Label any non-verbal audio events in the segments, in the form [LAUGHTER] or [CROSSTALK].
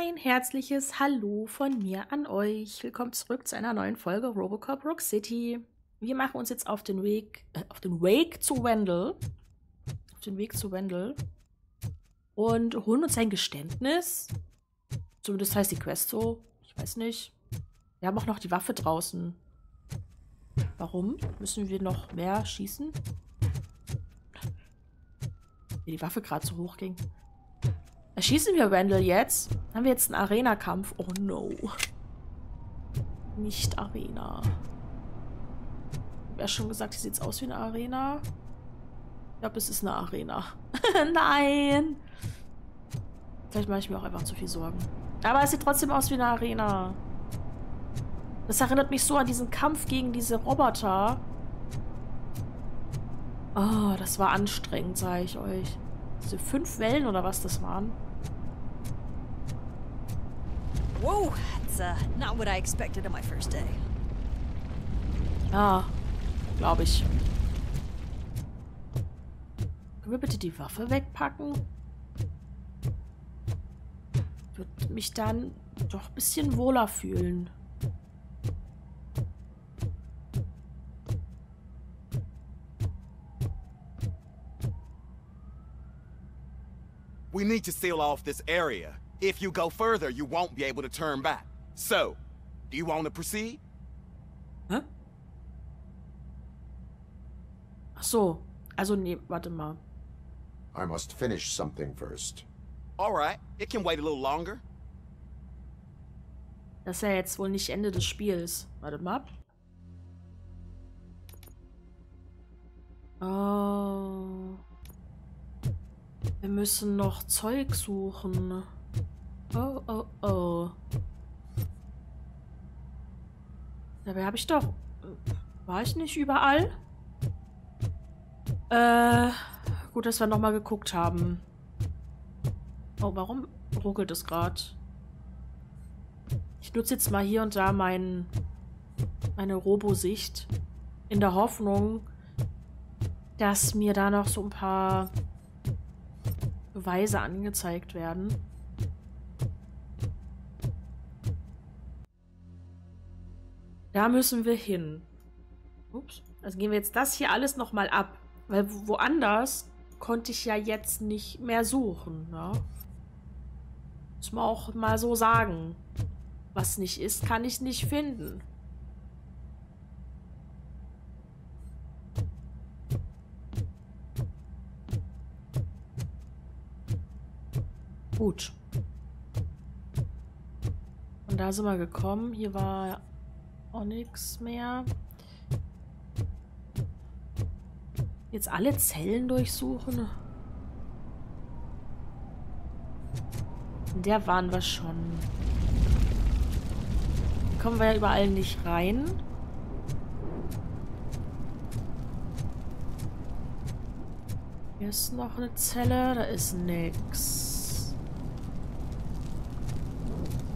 Ein herzliches Hallo von mir an euch. Willkommen zurück zu einer neuen Folge Robocop Rock City. Wir machen uns jetzt auf den Weg, äh, auf den Weg zu Wendell. Auf den Weg zu Wendell. Und holen uns ein Geständnis. Zumindest heißt die Quest so. Ich weiß nicht. Wir haben auch noch die Waffe draußen. Warum? Müssen wir noch mehr schießen? Wie die Waffe gerade so hoch ging. Erschießen wir Wendell jetzt? Haben wir jetzt einen Arena-Kampf? Oh no. Nicht Arena. Ich habe ja schon gesagt, hier sieht es aus wie eine Arena. Ich glaube, es ist eine Arena. [LAUGHS] Nein! Vielleicht mache ich mir auch einfach zu viel Sorgen. Aber es sieht trotzdem aus wie eine Arena. Das erinnert mich so an diesen Kampf gegen diese Roboter. Oh, das war anstrengend, sage ich euch. Diese fünf Wellen oder was das waren. Whoa, that's uh, not what I expected on my first day. Ja, glaube ich. Können wir bitte die Waffe wegpacken? Würde mich dann doch ein bisschen wohler fühlen. We need to seal off this area. If you go further, you won't be able to turn back. So, do you want to proceed? Hä? Ach so. Also, nee, warte mal. I must finish something first. All right, it can wait a little longer. Das ist ja jetzt wohl nicht Ende des Spiels. Warte mal. Oh. Wir müssen noch Zeug suchen. Oh, oh, oh. Dabei habe ich doch... War ich nicht überall? Äh, gut, dass wir nochmal geguckt haben. Oh, warum ruckelt es gerade? Ich nutze jetzt mal hier und da mein, meine Robo-Sicht in der Hoffnung, dass mir da noch so ein paar Beweise angezeigt werden. Da müssen wir hin. Ups. Also gehen wir jetzt das hier alles nochmal ab. Weil woanders konnte ich ja jetzt nicht mehr suchen. Ne? Muss man auch mal so sagen. Was nicht ist, kann ich nicht finden. Gut. Und da sind wir gekommen. Hier war auch nichts mehr. Jetzt alle Zellen durchsuchen. Der waren wir schon. Kommen wir ja überall nicht rein. Hier ist noch eine Zelle. Da ist nix.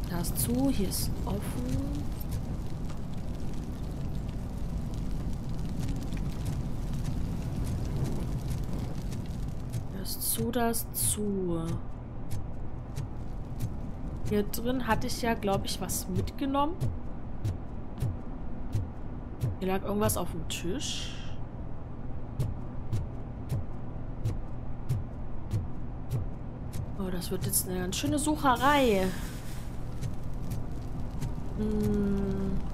Da ist zu, hier ist offen. Zu, da ist zu. Hier drin hatte ich ja, glaube ich, was mitgenommen. Hier lag irgendwas auf dem Tisch. Oh, das wird jetzt eine ganz schöne Sucherei. Hm.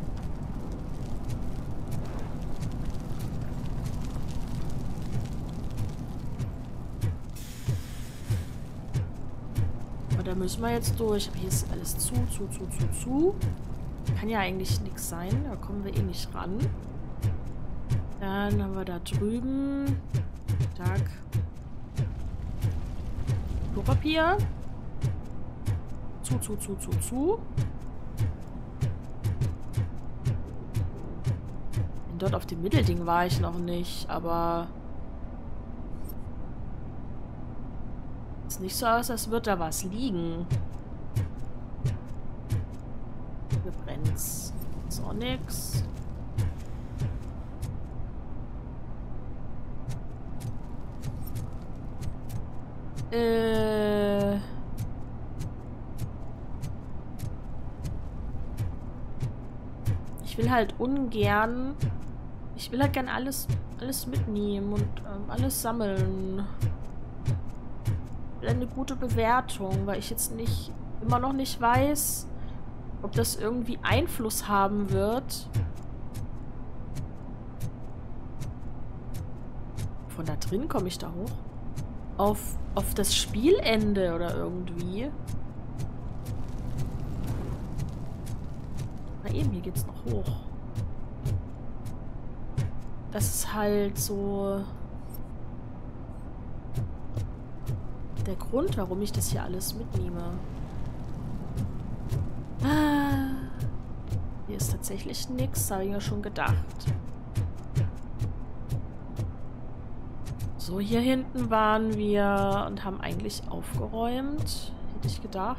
Da müssen wir jetzt durch. Aber hier ist alles zu, zu, zu, zu, zu. Kann ja eigentlich nichts sein. Da kommen wir eh nicht ran. Dann haben wir da drüben. Tag. Klopapier. Zu, zu, zu, zu, zu. Dort auf dem Mittelding war ich noch nicht, aber... nicht so aus, als würde da was liegen. Hier brennt's. Ist auch nix. Äh... Ich will halt ungern... Ich will halt gern alles, alles mitnehmen und ähm, alles sammeln. Will eine gute Bewertung, weil ich jetzt nicht immer noch nicht weiß, ob das irgendwie Einfluss haben wird. Von da drin komme ich da hoch? Auf, auf das Spielende oder irgendwie. Na eben, hier geht's noch hoch. Das ist halt so... Der Grund, warum ich das hier alles mitnehme. Ah, hier ist tatsächlich nichts, habe ich mir schon gedacht. So, hier hinten waren wir und haben eigentlich aufgeräumt. Hätte ich gedacht.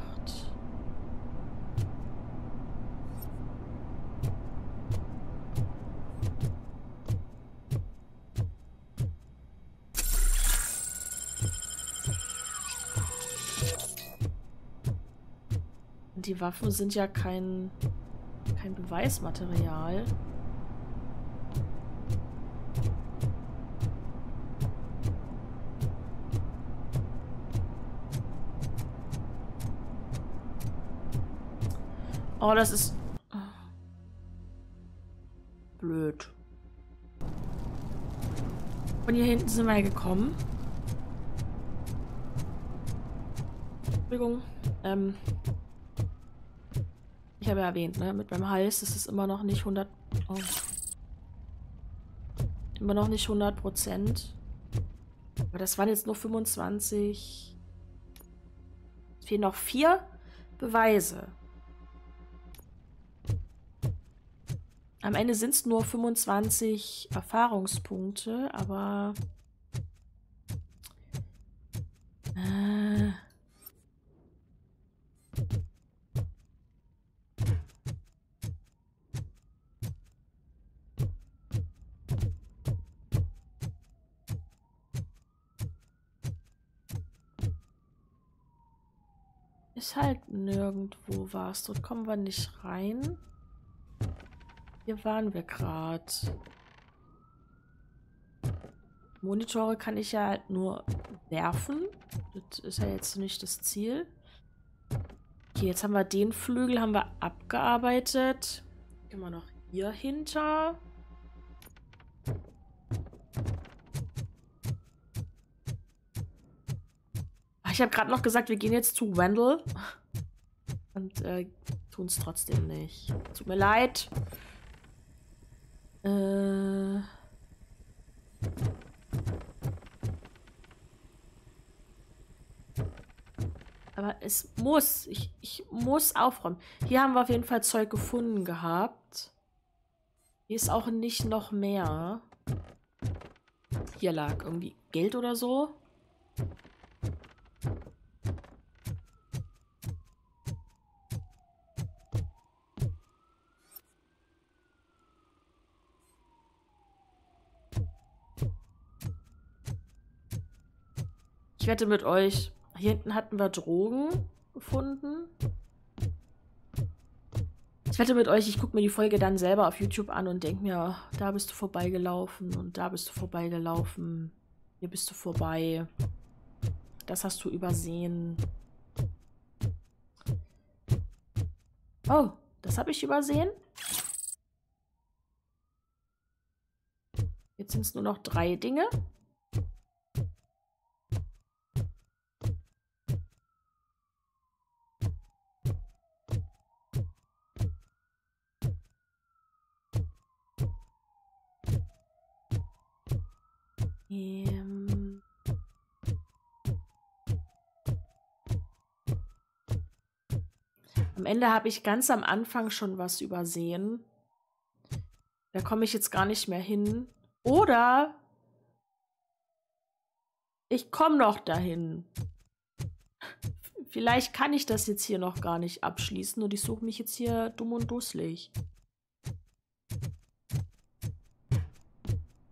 Die Waffen sind ja kein, kein Beweismaterial. Oh, das ist... Blöd. Von hier hinten sind wir gekommen. Entschuldigung. Ähm, habe ja erwähnt, ne, mit meinem Hals ist es immer noch nicht 100... Oh. Immer noch nicht 100 Prozent. Aber das waren jetzt nur 25. Es fehlen noch vier Beweise. Am Ende sind es nur 25 Erfahrungspunkte, aber... Äh... Halt nirgendwo was. Dort kommen wir nicht rein. Hier waren wir gerade. Monitore kann ich ja halt nur werfen. Das ist ja jetzt nicht das Ziel. Okay, jetzt haben wir den Flügel haben wir abgearbeitet. Immer noch hier hinter. Ich habe gerade noch gesagt, wir gehen jetzt zu Wendell. Und äh, tun es trotzdem nicht. Tut mir leid. Äh. Aber es muss. Ich, ich muss aufräumen. Hier haben wir auf jeden Fall Zeug gefunden gehabt. Hier ist auch nicht noch mehr. Hier lag irgendwie Geld oder so. Ich wette mit euch. Hier hinten hatten wir Drogen gefunden. Ich wette mit euch, ich gucke mir die Folge dann selber auf YouTube an und denke mir, da bist du vorbeigelaufen und da bist du vorbeigelaufen. Hier bist du vorbei. Das hast du übersehen. Oh, das habe ich übersehen. Jetzt sind es nur noch drei Dinge. Ende habe ich ganz am Anfang schon was übersehen. Da komme ich jetzt gar nicht mehr hin. Oder ich komme noch dahin. Vielleicht kann ich das jetzt hier noch gar nicht abschließen und ich suche mich jetzt hier dumm und dusselig.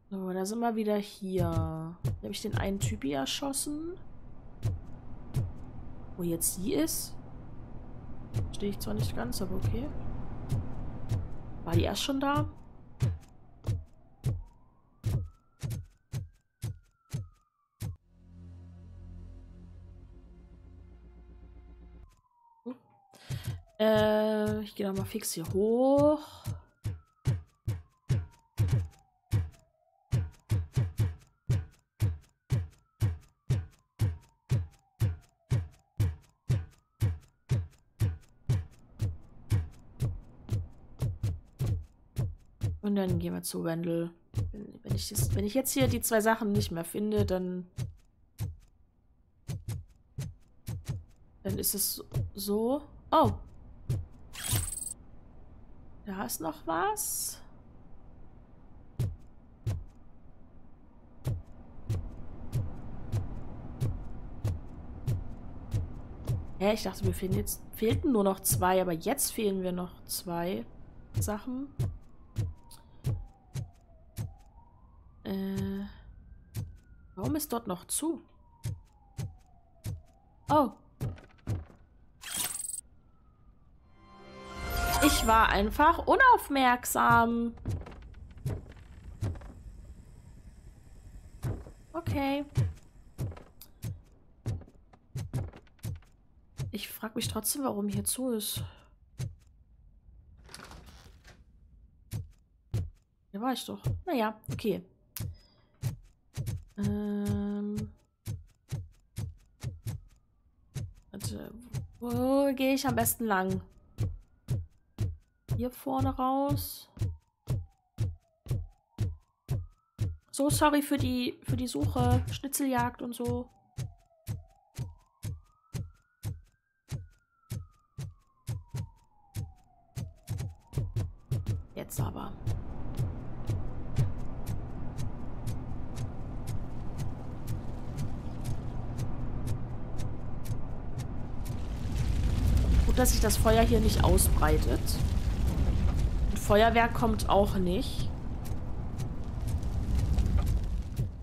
So, da sind wir wieder hier. Habe ich den einen Typi erschossen? Wo jetzt sie ist? Stehe ich zwar nicht ganz, aber okay. War die erst schon da? Hm. Äh, ich gehe nochmal fix hier hoch. Dann gehen wir zu Wendell. Wenn, wenn, ich das, wenn ich jetzt hier die zwei Sachen nicht mehr finde, dann... Dann ist es so. Oh. Da ist noch was. Ja, ich dachte, wir fehlen jetzt fehlten nur noch zwei, aber jetzt fehlen wir noch zwei Sachen. Äh, warum ist dort noch zu? Oh. Ich war einfach unaufmerksam. Okay. Ich frage mich trotzdem, warum hier zu ist. Hier war ich doch. Naja, okay. Ähm. Warte. Wo gehe ich am besten lang? Hier vorne raus. So, sorry für die, für die Suche. Schnitzeljagd und so. Jetzt aber. Dass sich das Feuer hier nicht ausbreitet. Und Feuerwerk kommt auch nicht.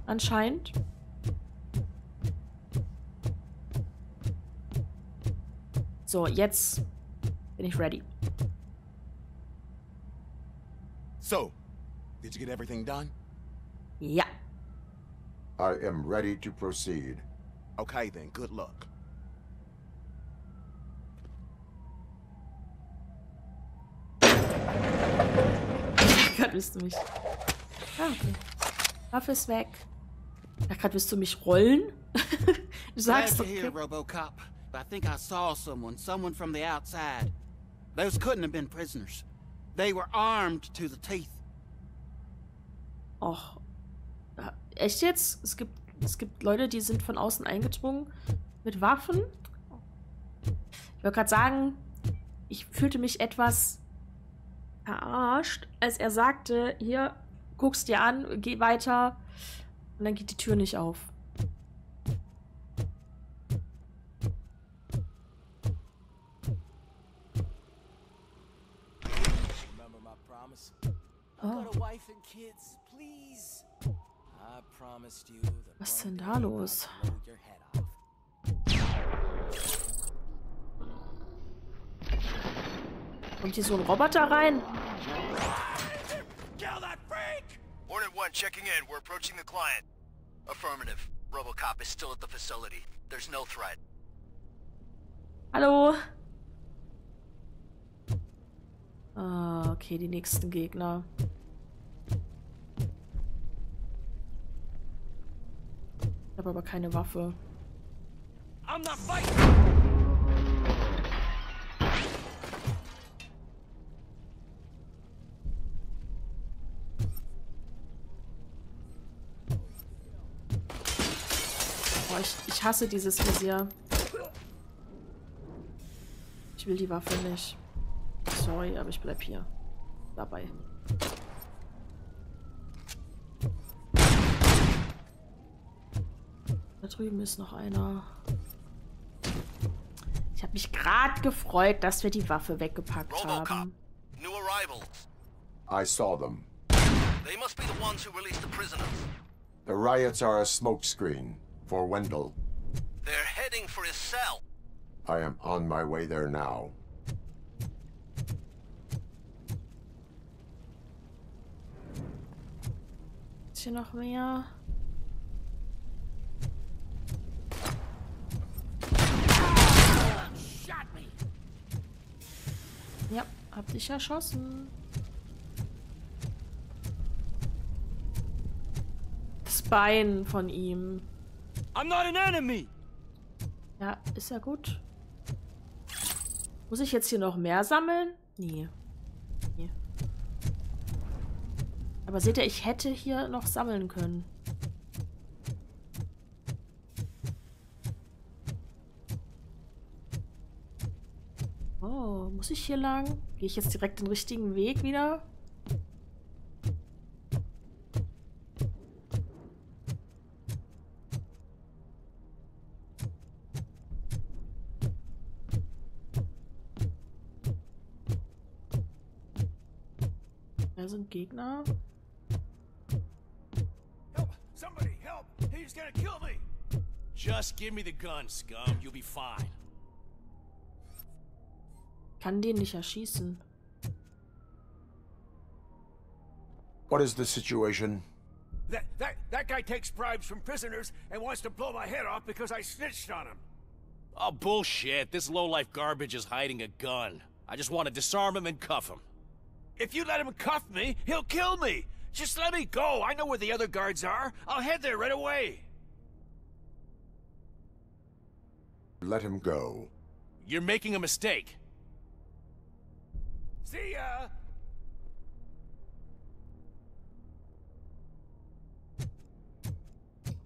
Anscheinend. So, jetzt bin ich ready. So, did you get everything done? Ja. I am ready to proceed. Okay then, good luck. Willst du mich. Ah, okay. Waffe ist weg. Ja, gerade willst du mich rollen? [LAUGHS] du sagst doch. here, RoboCop. But I think I saw someone, someone from the outside. Those couldn't have been prisoners. They were armed to the teeth. Och. Echt jetzt? Es gibt, es gibt Leute, die sind von außen eingedrungen mit Waffen. Ich wollte gerade sagen, ich fühlte mich etwas verarscht, als er sagte, hier, guck's dir an, geh weiter. Und dann geht die Tür nicht auf. Oh, Was one denn da los? Kommt hier so ein Roboter rein? Hornet 1 checking in. We're approaching the client. Affirmative. Robocop is still at the facility. There's no threat. Hallo? Ah, okay, die nächsten Gegner. Ich habe aber keine Waffe. I'm not fighting! Boah, ich, ich hasse dieses Visier. Ich will die Waffe nicht. Sorry, aber ich bleib hier. Dabei. Da drüben ist noch einer. Ich habe mich gerade gefreut, dass wir die Waffe weggepackt Robocop. haben. New arrivals. I saw them. They must be the ones who released the prisoners. The riots are a smokescreen for Wendell. They're heading for his cell. I am on my way there now. Ist hier noch mehr? Ja, hab dich erschossen. Das Bein von ihm. I'm not an enemy! Ja, ist ja gut. Muss ich jetzt hier noch mehr sammeln? Nee. nee. Aber seht ihr, ich hätte hier noch sammeln können. Oh, muss ich hier lang? Gehe ich jetzt direkt den richtigen Weg wieder? Da sind Gegner. Help! Somebody help! He's gonna kill me! Just give me the gun, scum. You'll be fine. Kann den nicht erschießen. What is the situation? That, that, that guy takes bribes from prisoners and wants to blow my head off because I snitched on him. Oh, bullshit. This low-life garbage is hiding a gun. I just want to disarm him and cuff him. If you let him cuff me, he'll kill me. Just let me go. I know where the other guards are. I'll head there right away. Let him go. You're making a mistake. See ya!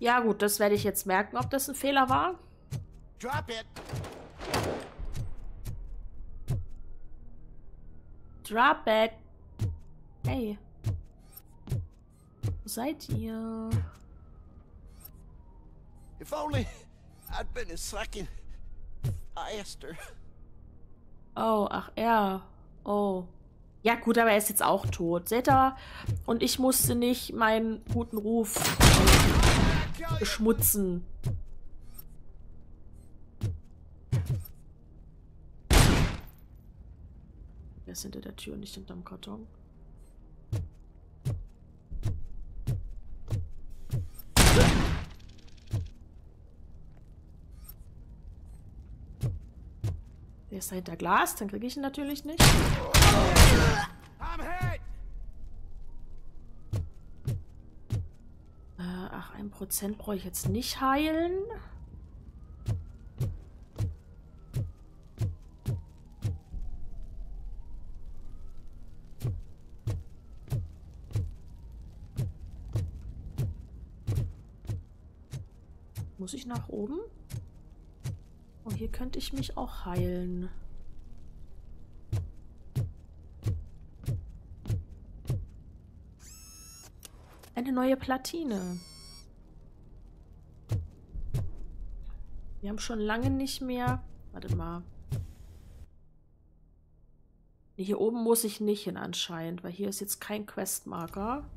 Ja gut, das werde ich jetzt merken, ob das ein Fehler war. Drop it. Drop it. Hey. Wo seid ihr? If only I'd been a second faster. Oh, ach er. Oh. Ja gut, aber er ist jetzt auch tot. Seht ihr? Und ich musste nicht meinen guten Ruf äh, beschmutzen. Er ist hinter der Tür, nicht hinterm Karton. Der ist hinter Glas, dann kriege ich ihn natürlich nicht. Äh, ach, ein Prozent brauche ich jetzt nicht heilen. Muss ich nach oben? Oh, hier könnte ich mich auch heilen. Eine neue Platine. Wir haben schon lange nicht mehr... Warte mal. Hier oben muss ich nicht hin anscheinend, weil hier ist jetzt kein Questmarker.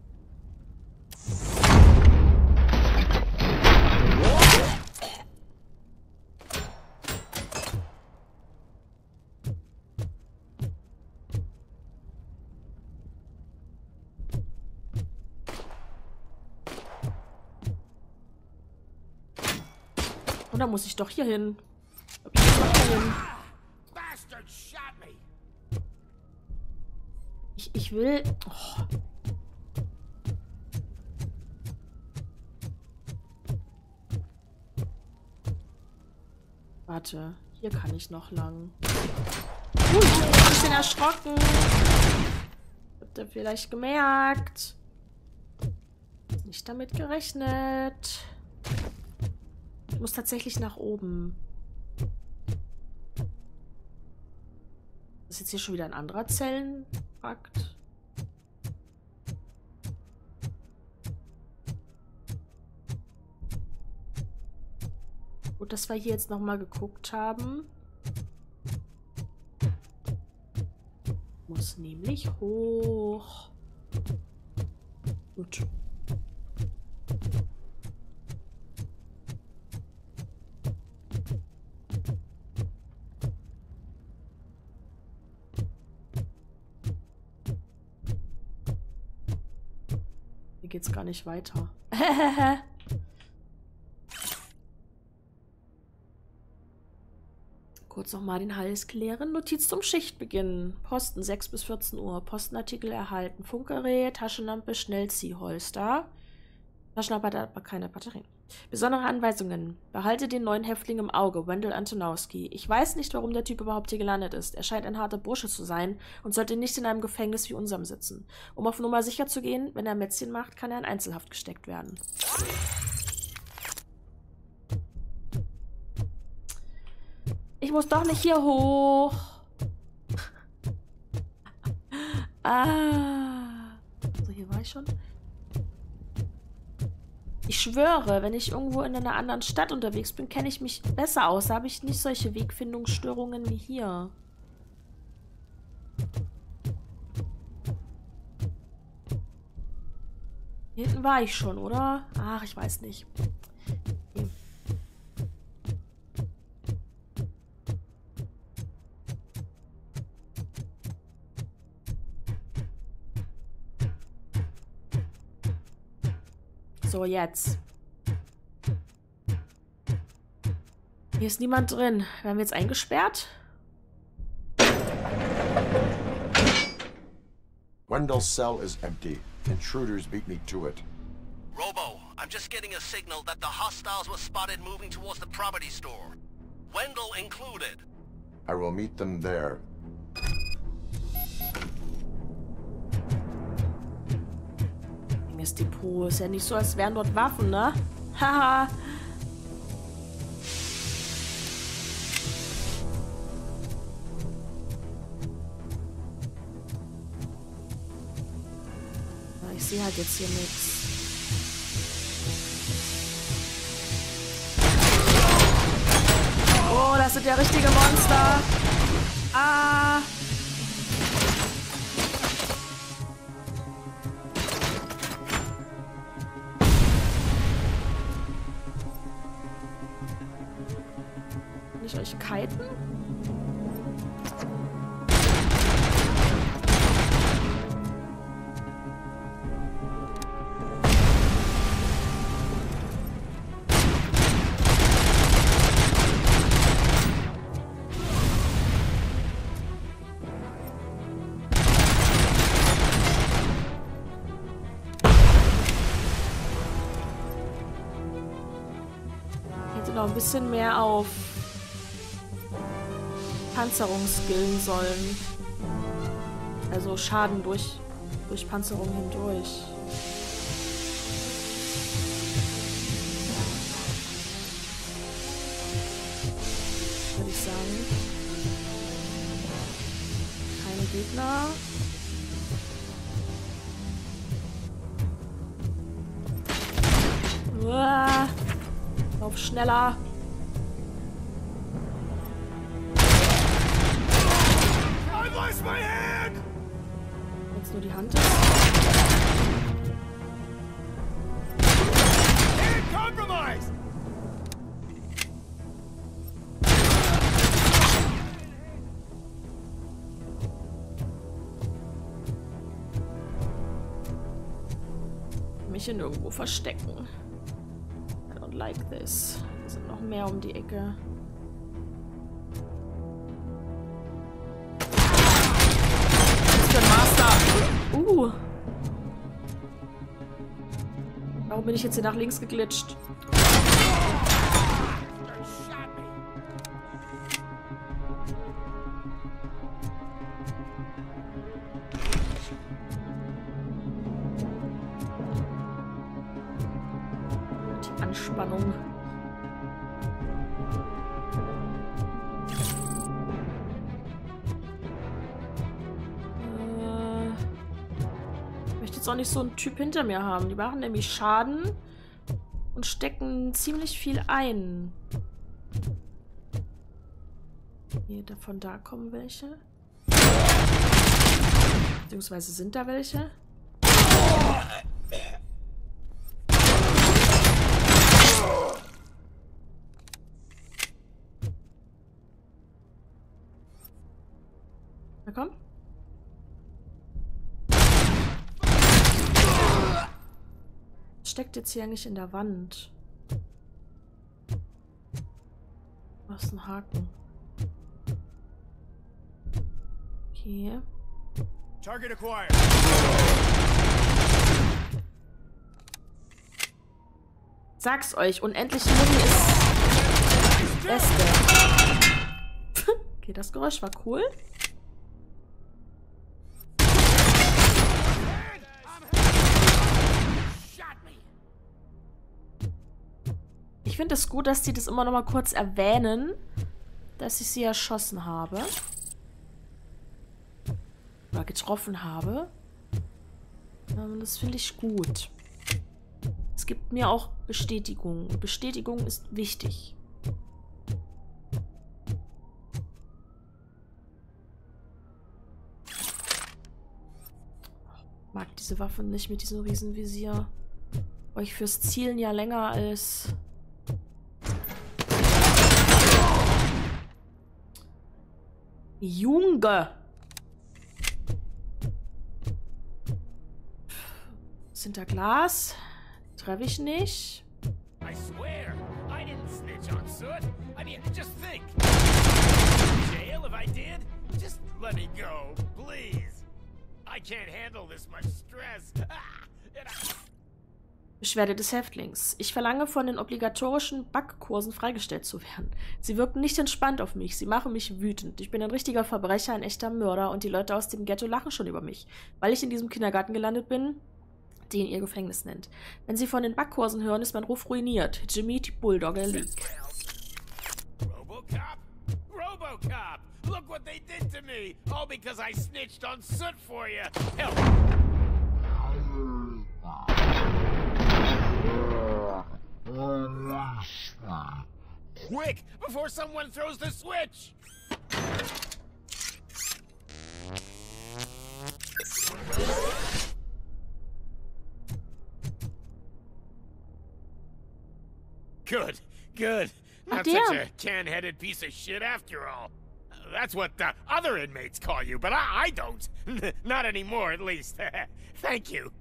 Und dann muss ich doch hier hin. Ich! Ich, will. Oh. Warte, hier kann ich noch lang. Ui, ich bin ein bisschen erschrocken. Habt ihr vielleicht gemerkt? Nicht damit gerechnet. Muss tatsächlich nach oben. Das ist jetzt hier schon wieder ein anderer Zellenakt. Gut, dass wir hier jetzt nochmal geguckt haben. Muss nämlich hoch. Gut. Geht's gar nicht weiter. [LAUGHS] Kurz nochmal den Hals klären. Notiz zum Schichtbeginn. Posten 6 bis 14 Uhr. Postenartikel erhalten. Funkgerät, Taschenlampe, Schnellziehholster. Taschenlampe hat aber keine Batterien. Besondere Anweisungen. Behalte den neuen Häftling im Auge, Wendell Antonowski. Ich weiß nicht, warum der Typ überhaupt hier gelandet ist. Er scheint ein harter Bursche zu sein und sollte nicht in einem Gefängnis wie unserem sitzen. Um auf Nummer sicher zu gehen, wenn er Mätzchen macht, kann er in Einzelhaft gesteckt werden. Ich muss doch nicht hier hoch. [LAUGHS] ah. So, hier war ich schon. Ich schwöre, wenn ich irgendwo in einer anderen Stadt unterwegs bin, kenne ich mich besser aus. Da habe ich nicht solche Wegfindungsstörungen wie hier. Hinten war ich schon, oder? Ach, ich weiß nicht. So, jetzt. Hier ist niemand drin. Werden wir jetzt eingesperrt? Wendell's cell is empty. Intruders beat me to it. Robo, I'm just getting a signal that the hostiles were spotted moving towards the property store. Wendell included. I will meet them there. Enges Depot. Ist ja nicht so, als wären dort Waffen, ne? [LAUGHS] Haha. Ich sehe halt jetzt hier nichts. Oh, das sind ja richtige Monster. Ah. Ich noch ein bisschen mehr auf Panzerung skillen sollen. Also Schaden durch, durch Panzerung hindurch. Würde ich sagen. Keine Gegner. Uah. Lauf schneller. Nur die Hand! Mich hier nirgendwo verstecken. I don't like this. Hier sind noch mehr um die Ecke. Warum bin ich jetzt hier nach links geglitscht? Ich so einen Typ hinter mir haben. Die machen nämlich Schaden und stecken ziemlich viel ein. Hier, davon da kommen welche. Beziehungsweise sind da welche? Na komm. Steckt jetzt hier eigentlich in der Wand? Was ist ein Haken? Okay. Target acquired. Sag's euch, unendliche Muni ist das Beste. [LAUGHS] okay, das Geräusch war cool. Ich finde es gut, dass sie das immer noch mal kurz erwähnen, dass ich sie erschossen habe. Oder getroffen habe. Ähm, das finde ich gut. Es gibt mir auch Bestätigung. Bestätigung ist wichtig. Ich mag diese Waffe nicht mit diesem Riesenvisier. Euch fürs Zielen ja länger als... Junge! Sind da Glas? Treffe ich nicht. I swear, I didn't snitch on Soot. I mean, just think. Jail if I did? Just let me go, please. I can't handle this much stress. Ah, [LAUGHS] and I- Beschwerde des Häftlings. Ich verlange von den obligatorischen Backkursen freigestellt zu werden. Sie wirken nicht entspannt auf mich. Sie machen mich wütend. Ich bin ein richtiger Verbrecher, ein echter Mörder und die Leute aus dem Ghetto lachen schon über mich, weil ich in diesem Kindergarten gelandet bin, den ihr Gefängnis nennt. Wenn sie von den Backkursen hören, ist mein Ruf ruiniert. Jimmy die Bulldogger League. Robocop? Robocop! Look what they did to me! All because I snitched on Soot for you! Hell, quick! Before someone throws the switch! Good, good. Ah, Not such a can-headed piece of shit after all. That's what the other inmates call you, but I, I don't. [LAUGHS] Not anymore, at least. [LAUGHS] Thank you.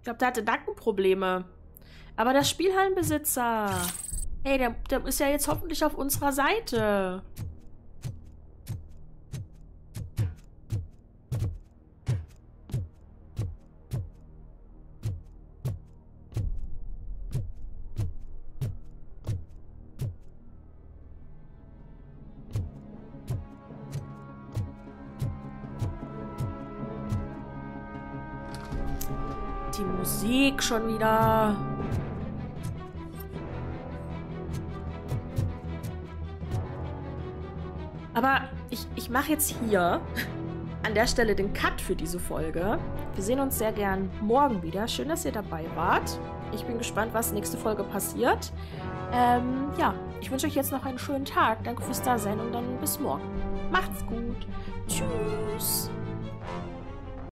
Ich glaube, der hatte Nackenprobleme. Aber der Spielhallenbesitzer. Hey, der, der ist ja jetzt hoffentlich auf unserer Seite. Schon wieder. Aber ich, ich mache jetzt hier an der Stelle den Cut für diese Folge. Wir sehen uns sehr gern morgen wieder. Schön, dass ihr dabei wart. Ich bin gespannt, was nächste Folge passiert. Ähm, ja, ich wünsche euch jetzt noch einen schönen Tag. Danke fürs Dasein und dann bis morgen. Macht's gut. Tschüss.